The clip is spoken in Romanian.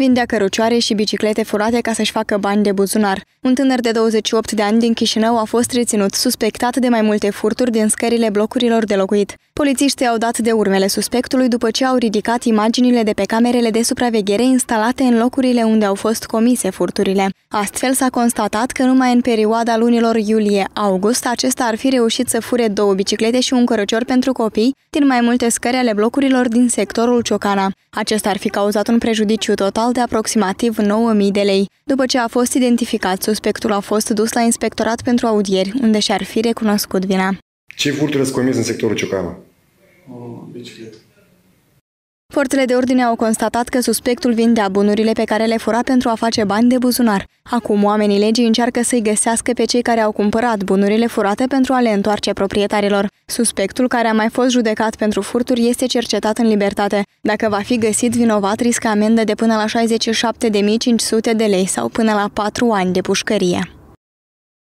Vindea cărucioare și biciclete furate ca să-și facă bani de buzunar. Un tânăr de 28 de ani din Chișinău a fost reținut suspectat de mai multe furturi din scările blocurilor de locuit. Polițiștii au dat de urmele suspectului după ce au ridicat imaginile de pe camerele de supraveghere instalate în locurile unde au fost comise furturile. Astfel s-a constatat că numai în perioada lunilor iulie-august acesta ar fi reușit să fure două biciclete și un cărăcior pentru copii din mai multe scări ale blocurilor din sectorul Ciocana. Acesta ar fi cauzat un prejudiciu total de aproximativ 9.000 de lei. După ce a fost identificat, suspectul a fost dus la inspectorat pentru audieri, unde și-ar fi recunoscut vina. Ce furturi ați comis în sectorul Ciocana? bicicletă. Forțele de ordine au constatat că suspectul vindea bunurile pe care le fura pentru a face bani de buzunar. Acum oamenii legii încearcă să-i găsească pe cei care au cumpărat bunurile furate pentru a le întoarce proprietarilor. Suspectul, care a mai fost judecat pentru furturi, este cercetat în libertate. Dacă va fi găsit vinovat, riscă amendă de până la 67.500 de lei sau până la 4 ani de pușcărie.